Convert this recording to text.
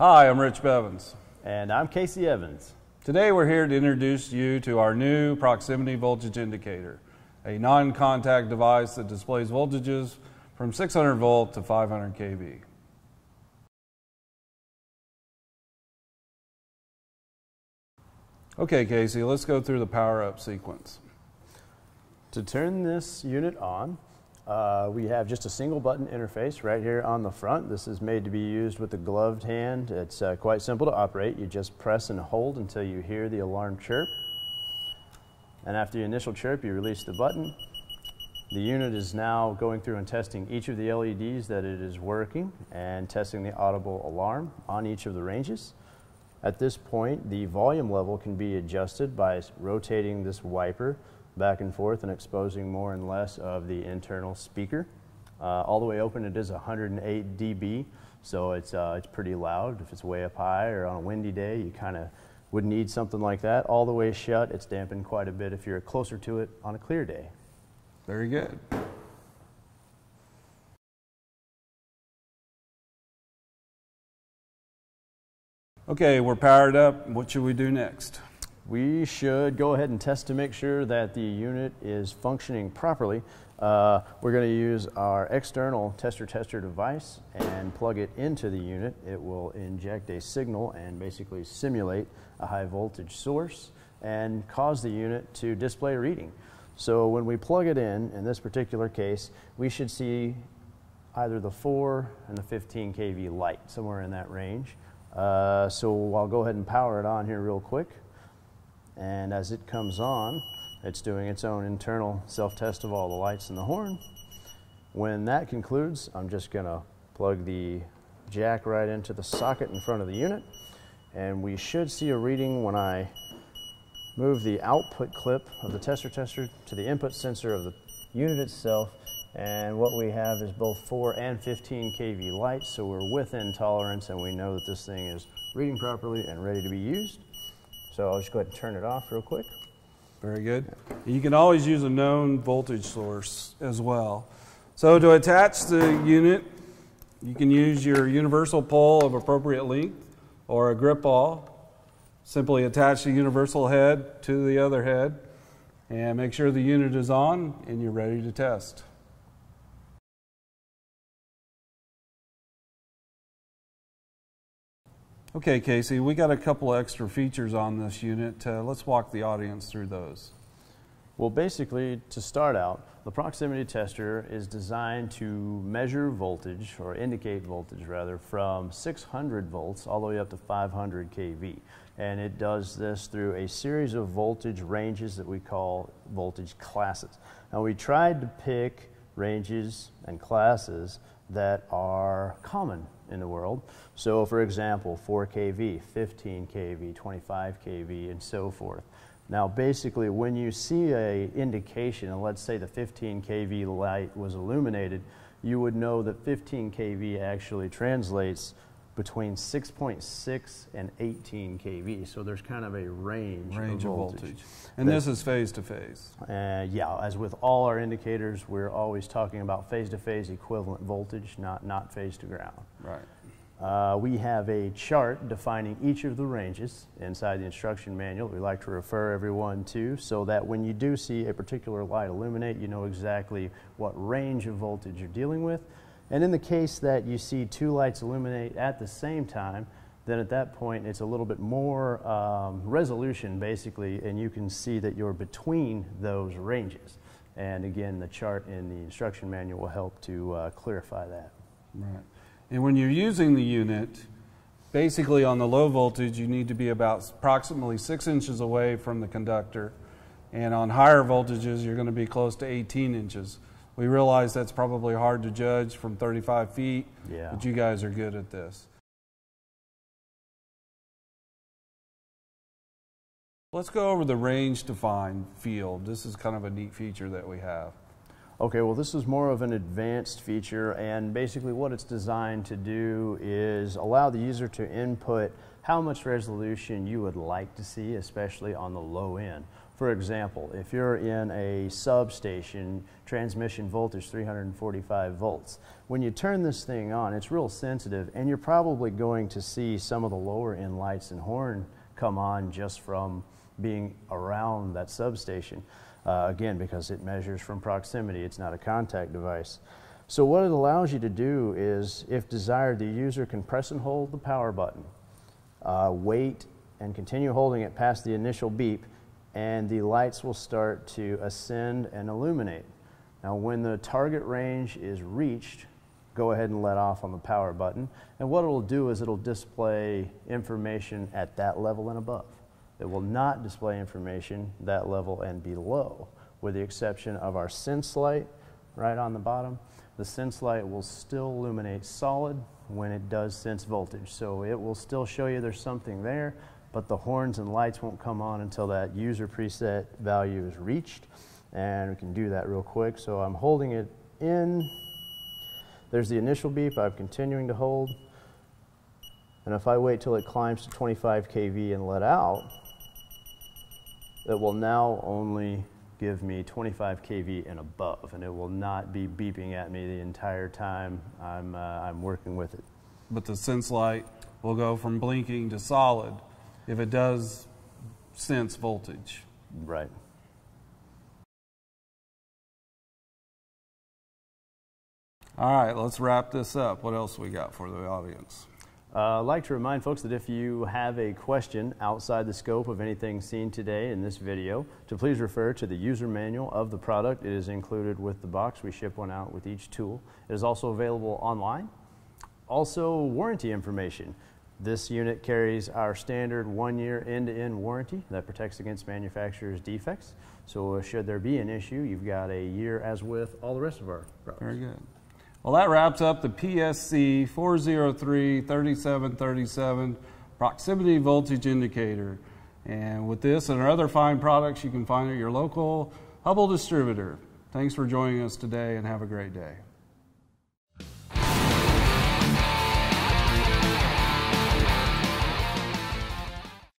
Hi, I'm Rich Bevins. And I'm Casey Evans. Today we're here to introduce you to our new proximity voltage indicator, a non-contact device that displays voltages from 600 volt to 500 kV. Okay, Casey, let's go through the power up sequence. To turn this unit on, uh, we have just a single button interface right here on the front. This is made to be used with a gloved hand. It's uh, quite simple to operate. You just press and hold until you hear the alarm chirp. And after the initial chirp, you release the button. The unit is now going through and testing each of the LEDs that it is working and testing the audible alarm on each of the ranges. At this point, the volume level can be adjusted by rotating this wiper back and forth and exposing more and less of the internal speaker. Uh, all the way open, it is 108 dB, so it's, uh, it's pretty loud. If it's way up high or on a windy day, you kind of would need something like that. All the way shut, it's dampened quite a bit if you're closer to it on a clear day. Very good. Okay, we're powered up. What should we do next? We should go ahead and test to make sure that the unit is functioning properly. Uh, we're going to use our external tester tester device and plug it into the unit. It will inject a signal and basically simulate a high voltage source and cause the unit to display a reading. So when we plug it in, in this particular case, we should see either the 4 and the 15 kV light, somewhere in that range. Uh, so I'll go ahead and power it on here real quick. And as it comes on, it's doing its own internal self-test of all the lights in the horn. When that concludes, I'm just gonna plug the jack right into the socket in front of the unit. And we should see a reading when I move the output clip of the tester tester to the input sensor of the unit itself. And what we have is both 4 and 15 kV lights, so we're within tolerance and we know that this thing is reading properly and ready to be used. So I'll just go ahead and turn it off real quick. Very good. You can always use a known voltage source as well. So to attach the unit, you can use your universal pole of appropriate length or a grip ball. Simply attach the universal head to the other head and make sure the unit is on and you're ready to test. Okay, Casey, we got a couple extra features on this unit. Uh, let's walk the audience through those. Well, basically, to start out, the proximity tester is designed to measure voltage, or indicate voltage rather, from 600 volts all the way up to 500 kV. And it does this through a series of voltage ranges that we call voltage classes. Now, we tried to pick ranges and classes that are common in the world. So for example, 4 kV, 15 kV, 25 kV, and so forth. Now basically when you see a indication, and let's say the 15 kV light was illuminated, you would know that 15 kV actually translates between 6.6 and 18 kV. So there's kind of a range, range of voltage. voltage. And this is phase to phase. Uh, yeah, as with all our indicators, we're always talking about phase to phase equivalent voltage, not, not phase to ground. Right. Uh, we have a chart defining each of the ranges inside the instruction manual we like to refer everyone to so that when you do see a particular light illuminate, you know exactly what range of voltage you're dealing with. And in the case that you see two lights illuminate at the same time, then at that point it's a little bit more um, resolution basically, and you can see that you're between those ranges. And again, the chart in the instruction manual will help to uh, clarify that. Right. And when you're using the unit, basically on the low voltage, you need to be about approximately six inches away from the conductor. And on higher voltages, you're going to be close to 18 inches. We realize that's probably hard to judge from 35 feet, yeah. but you guys are good at this. Let's go over the range defined field. This is kind of a neat feature that we have. Okay, well this is more of an advanced feature and basically what it's designed to do is allow the user to input how much resolution you would like to see, especially on the low end. For example, if you're in a substation, transmission voltage 345 volts, when you turn this thing on, it's real sensitive, and you're probably going to see some of the lower end lights and horn come on just from being around that substation. Uh, again, because it measures from proximity, it's not a contact device. So what it allows you to do is, if desired, the user can press and hold the power button, uh, wait and continue holding it past the initial beep, and the lights will start to ascend and illuminate. Now when the target range is reached, go ahead and let off on the power button. And what it'll do is it'll display information at that level and above. It will not display information that level and below, with the exception of our sense light right on the bottom. The sense light will still illuminate solid when it does sense voltage. So it will still show you there's something there, but the horns and lights won't come on until that user preset value is reached. And we can do that real quick. So I'm holding it in. There's the initial beep. I'm continuing to hold. And if I wait till it climbs to 25 kV and let out, it will now only give me 25 kV and above, and it will not be beeping at me the entire time I'm, uh, I'm working with it. But the sense light will go from blinking to solid if it does sense voltage. Right. All right, let's wrap this up. What else we got for the audience? Uh, I'd like to remind folks that if you have a question outside the scope of anything seen today in this video, to please refer to the user manual of the product. It is included with the box. We ship one out with each tool. It is also available online. Also, warranty information. This unit carries our standard one-year end-to-end warranty that protects against manufacturer's defects. So should there be an issue, you've got a year as with all the rest of our products. Very good. Well, that wraps up the PSC 403-3737 proximity voltage indicator. And with this and our other fine products you can find at your local Hubbell distributor. Thanks for joining us today and have a great day.